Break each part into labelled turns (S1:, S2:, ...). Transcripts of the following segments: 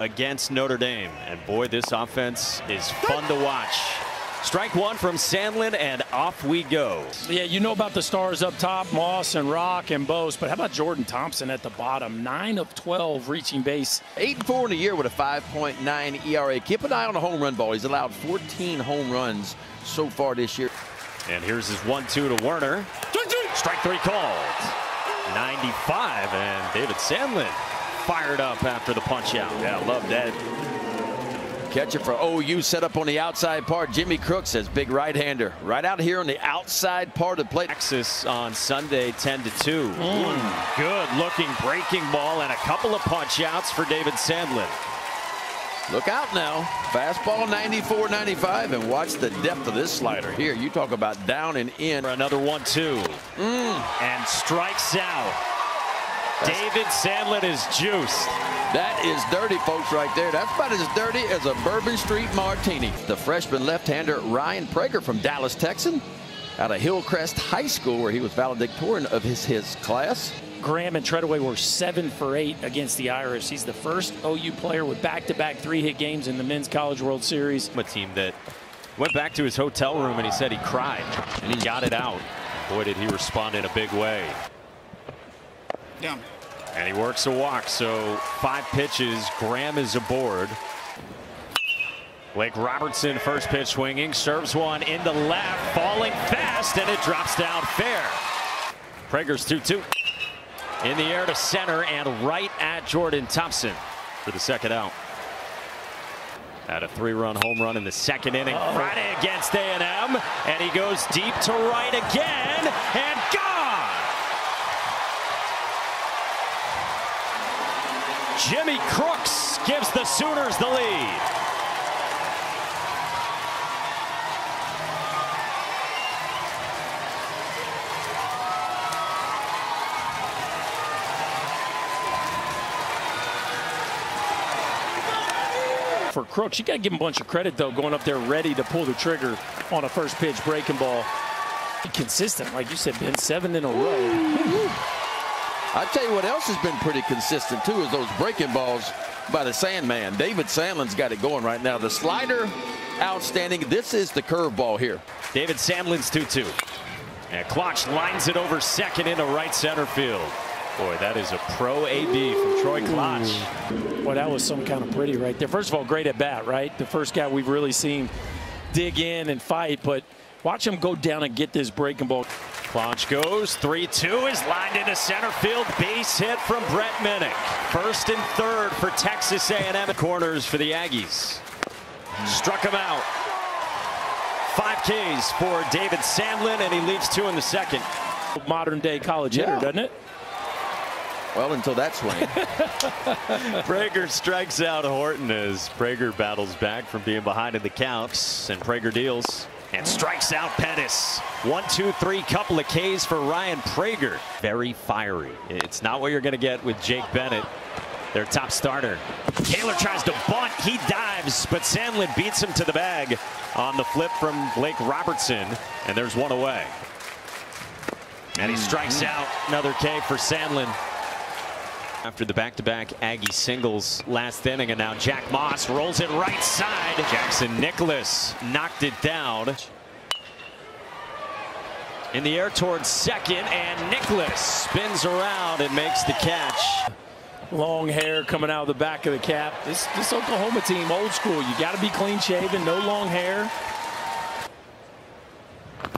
S1: against Notre Dame. And boy, this offense is fun to watch. Strike one from Sandlin, and off we go.
S2: Yeah, you know about the stars up top, Moss and Rock and Bost, but how about Jordan Thompson at the bottom? 9 of 12 reaching base.
S3: 8 and 4 in a year with a 5.9 ERA. Keep an eye on the home run ball. He's allowed 14 home runs so far this year.
S1: And here's his 1 2 to Werner. Strike three called. 95, and David Sandlin fired up after the punch out.
S3: Yeah, love that. Catcher for OU set up on the outside part. Jimmy Crooks says big right-hander right out here on the outside part of the plate.
S1: Texas on Sunday 10 to 2. Mm. Good looking breaking ball and a couple of punch outs for David Sandlin.
S3: Look out now. Fastball 94 95 and watch the depth of this slider here. You talk about down and in.
S1: For another one two.
S3: Mm.
S1: And strikes out. David Sandlin is juiced.
S3: That is dirty, folks, right there. That's about as dirty as a Bourbon Street Martini. The freshman left-hander Ryan Prager from Dallas, Texan, out of Hillcrest High School, where he was valedictorian of his, his class.
S2: Graham and Tredaway were seven for eight against the Irish. He's the first OU player with back-to-back three-hit games in the Men's College World Series.
S1: A team that went back to his hotel room and he said he cried and he got it out. Boy, did he respond in a big way.
S2: Yeah.
S1: And he works a walk, so five pitches. Graham is aboard. Blake Robertson, first pitch swinging, serves one into left, falling fast, and it drops down fair. Prager's 2-2. In the air to center and right at Jordan Thompson for the second out. At a three-run home run in the second inning. Oh. Friday against A&M, and he goes deep to right again, and gone! Jimmy Crooks gives the Sooners the lead.
S2: For Crooks, you got to give him a bunch of credit, though, going up there ready to pull the trigger on a first pitch breaking ball. Consistent, like you said, Ben, seven in a row.
S3: I tell you what else has been pretty consistent too is those breaking balls by the Sandman. David Sandlin's got it going right now. The slider, outstanding. This is the curveball here.
S1: David Sandlin's 2-2. And Claunch lines it over second into right center field. Boy, that is a pro AB from Troy Claunch.
S2: Boy, that was some kind of pretty right there. First of all, great at bat, right? The first guy we've really seen dig in and fight, but watch him go down and get this breaking ball.
S1: Claunch goes. 3-2 is lined into center field. Base hit from Brett Minnich first and third for Texas A&M corners for the Aggies. Struck him out. Five Ks for David Sandlin and he leaves two in the second.
S2: Modern day college hitter yeah. doesn't it?
S3: Well until that swing.
S1: Prager strikes out Horton as Prager battles back from being behind in the counts and Prager deals and strikes out Pettis. One, two, three, couple of Ks for Ryan Prager. Very fiery. It's not what you're going to get with Jake Bennett, their top starter. Taylor tries to bunt. He dives, but Sandlin beats him to the bag on the flip from Blake Robertson, and there's one away. And he mm-hmm. strikes out another K for Sandlin after the back-to-back -back Aggie singles last inning. And now Jack Moss rolls it right side. Jackson Nicholson knocked it down. In the air towards second, and Nicholson spins around and makes the catch.
S2: Long hair coming out of the back of the cap. This, this Oklahoma team, old school. You got to be clean shaven, no long hair.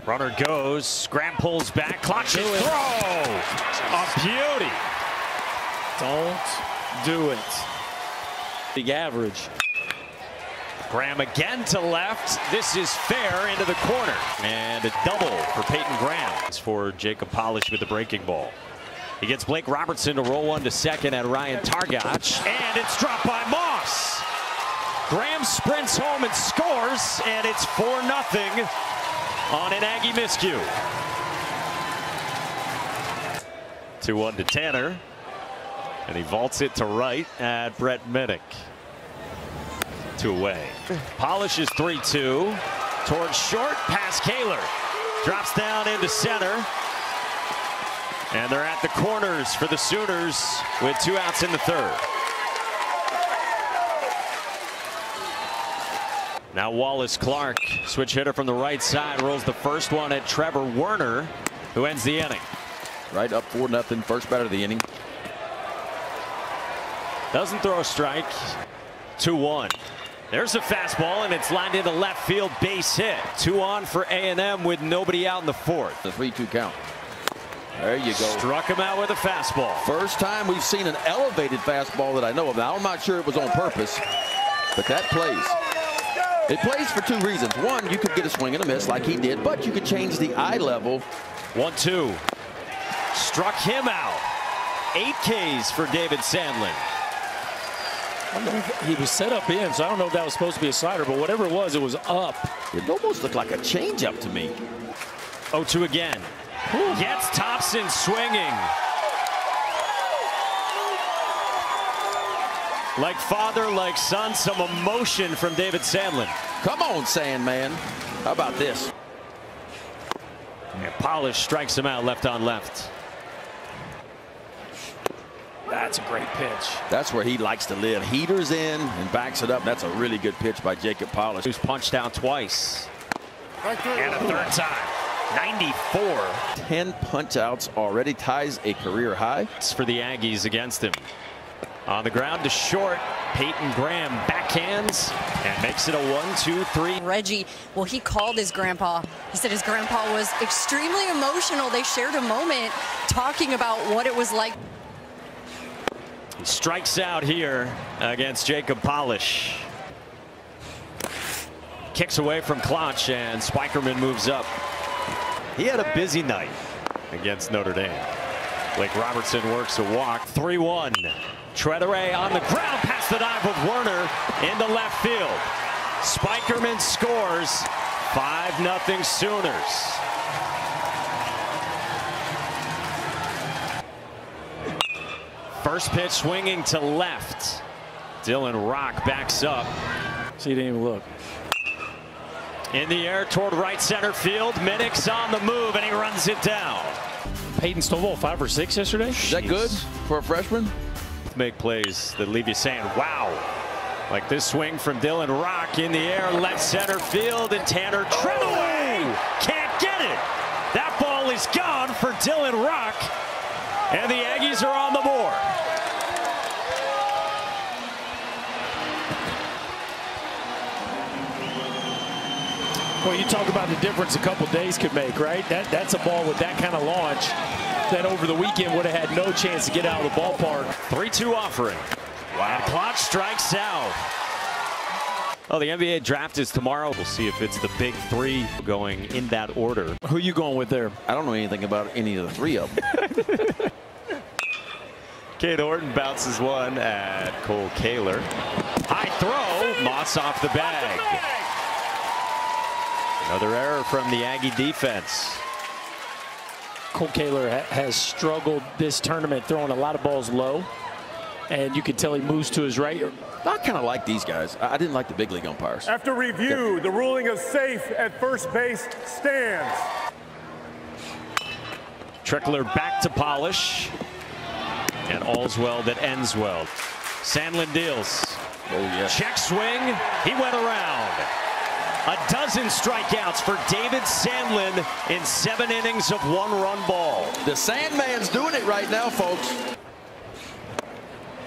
S1: Runner goes, Graham pulls back, clock throw. A beauty.
S2: Don't do it. Big average.
S1: Graham again to left. This is fair into the corner. And a double for Peyton Graham. It's for Jacob Palisch with the breaking ball. He gets Blake Robertson to roll one to second at Ryan Targac. And it's dropped by Moss. Graham sprints home and scores. And it's 4 nothing on an Aggie miscue. 2-1 to Tanner. And he vaults it to right at Brett Minnich. Two away. Palisch is 3-2. Towards short, pass Kaler. Drops down into center. And they're at the corners for the Sooners with two outs in the third. Now Wallace Clark, switch hitter from the right side, rolls the first one at Trevor Werner, who ends the inning.
S3: Right up 4 nothing. First batter of the inning.
S1: Doesn't throw a strike. 2 1. There's a fastball, and it's lined into left field base hit. Two on for A&M with nobody out in the fourth.
S3: The 3 2 count. There you go.
S1: Struck him out with a fastball.
S3: First time we've seen an elevated fastball that I know of. Now, I'm not sure it was on purpose, but that plays. It plays for two reasons. One, you could get a swing and a miss like he did, but you could change the eye level.
S1: 1 2. Struck him out. Eight Ks for David Sandlin.
S2: He was set up in, so I don't know if that was supposed to be a slider, but whatever it was, it was up.
S3: It almost looked like a changeup to me.
S1: 0 2 again. Gets Thompson swinging. Like father, like son, some emotion from David Sandlin.
S3: Come on, Sandman. How about this?
S1: And Palisch strikes him out left on left.
S2: That's a great pitch.
S3: That's where he likes to live. Heaters in and backs it up. That's a really good pitch by Jacob Palisch.
S1: Who's punched out twice. And a third time. 94.
S3: 10 punch outs already ties a career high.
S1: It's for the Aggies against him. On the ground to short. Peyton Graham backhands and makes it a one, two, three.
S4: Reggie, well, he called his grandpa. He said his grandpa was extremely emotional. They shared a moment talking about what it was like.
S1: He strikes out here against Jacob Palisch. Kicks away from Claunch and Spikerman moves up. He had a busy night against Notre Dame. Blake Robertson works a walk. 3-1. Tredaway on the ground past the dive of Werner into left field. Spikerman scores. 5-0 Sooners. First pitch swinging to left. Dylan Rock backs up.
S2: So he didn't even look.
S1: In the air toward right center field. Minnich's on the move and he runs it down.
S2: Peyton Stonewall five or six yesterday.
S3: Is that good for a freshman?
S1: Make plays that leave you saying, wow. Like this swing from Dylan Rock in the air, left center field, and Tanner Tredaway can't get it. That ball is gone for Dylan Rock, and the Aggies are on the board.
S2: Well, you talk about the difference a couple days could make, right? That That's a ball with that kind of launch that over the weekend would have had no chance to get out of the ballpark.
S1: 3-2 offering. Wow. And Claunch strikes out. Oh, the NBA draft is tomorrow. We'll see if it's the big three going in that order.
S2: Who you going with there?
S3: I don't know anything about any of the three of them.
S1: Cade Horton bounces one at Kole Kaler. High throw. Moss off the bag. Another error from the Aggie defense.
S2: Kole Kaler ha has struggled this tournament throwing a lot of balls low. And you can tell he moves to his right.
S3: I kind of like these guys. I didn't like the big league umpires.
S5: After review, yep. the ruling of safe at first base stands.
S1: Trickler back to Palisch. And all's well that ends well. Sandlin deals.
S3: Oh, yeah.
S1: Check swing. He went around. A dozen strikeouts for David Sandlin in seven innings of one-run ball.
S3: The Sandman's doing it right now, folks.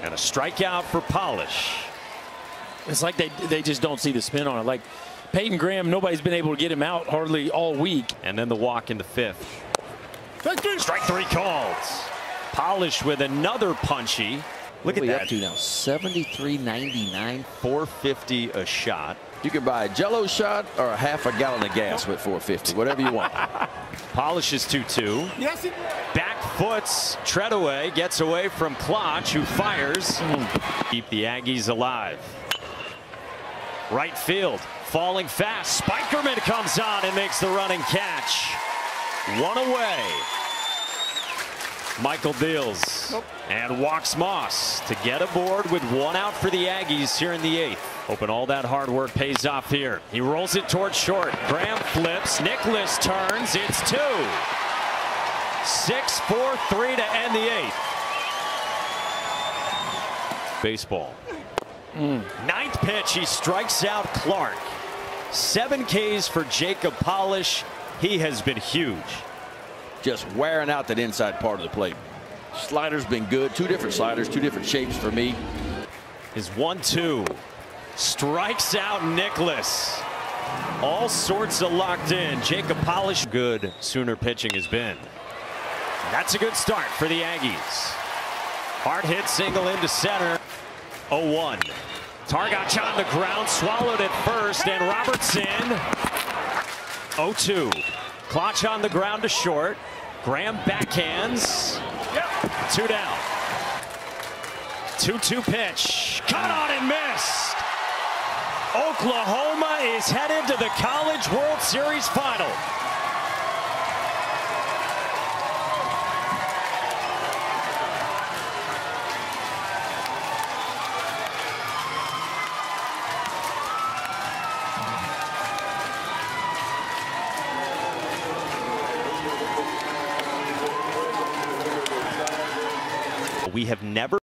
S1: And a strikeout for Palisch.
S2: It's like they they just don't see the spin on it. Like Peyton Graham, nobody's been able to get him out hardly all week.
S1: And then the walk in the fifth. Strike three called. Palisch with another punchy. Look at that.
S3: Up to now 73.99,
S1: 450 a shot.
S3: You can buy a Jello shot or a half a gallon of gas with 450, whatever you want.
S1: Palisch is 2-2. Yes, Back foots Tredaway gets away from Claunch, who fires. Keep the Aggies alive. Right field, falling fast. Spikerman comes on and makes the running catch. One away. Michael deals nope. and walks Moss to get aboard with one out for the Aggies here in the eighth. Hoping all that hard work pays off here. He rolls it towards short. Graham flips. Nicholson turns. It's two. Six, four, three to end the eighth. Baseball. Mm. Ninth pitch. He strikes out Clark. Seven Ks for Jacob Palisch. He has been huge.
S3: Just wearing out that inside part of the plate. Slider's been good. Two different sliders, two different shapes for me.
S1: His one-two strikes out Nicholson. All sorts of locked in. Jacob Palisch, good Sooner pitching has been. That's a good start for the Aggies. Hard hit single into center. 0-1. Targac on the ground, swallowed at first, and Robertson 0-2. Claunch on the ground to short. Graham backhands. Two down. 2-2 pitch. Caught on and missed. Oklahoma is headed to the College World Series final. We have never